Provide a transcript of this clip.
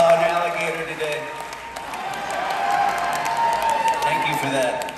saw an alligator today. Thank you for that.